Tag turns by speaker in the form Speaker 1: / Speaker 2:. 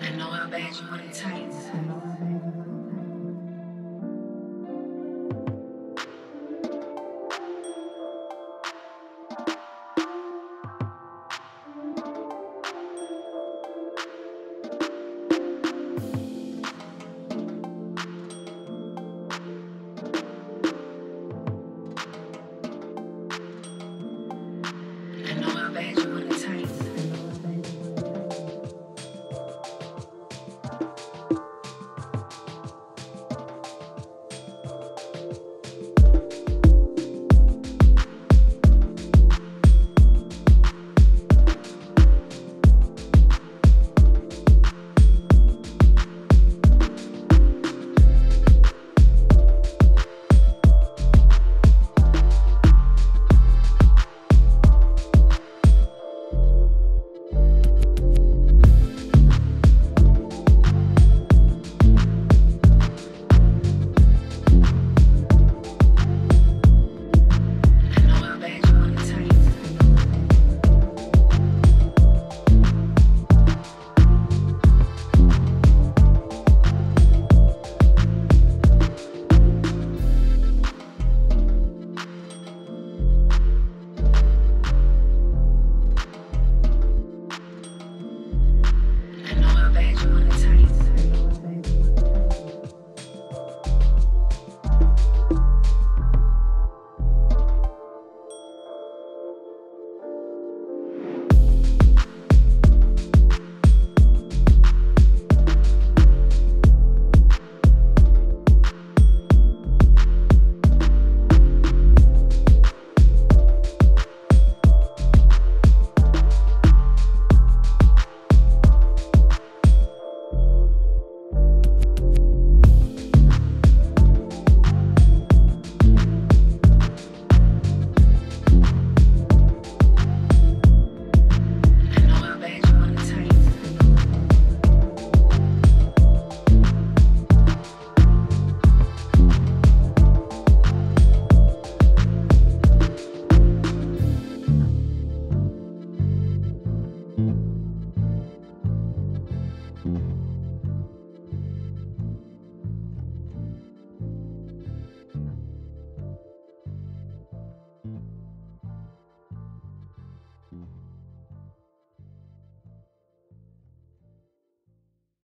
Speaker 1: I know how bad you want it tight.